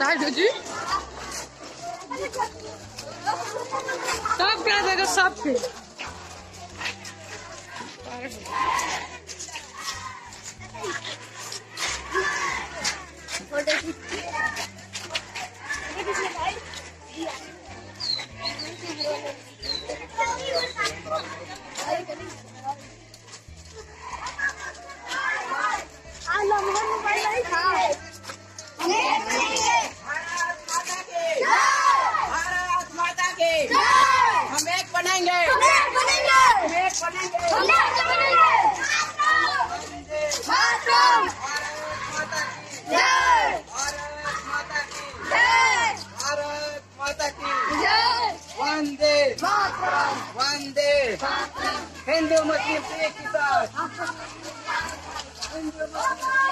राजू जी सब क्या देगा सब पे फ़ोटो खींच बनेंगे हम एक बनेंगे भारत माता की भारत माता की वंदे वंदे हिंदू मुस्लिम एक ही साथ हिंदू मुस्लिम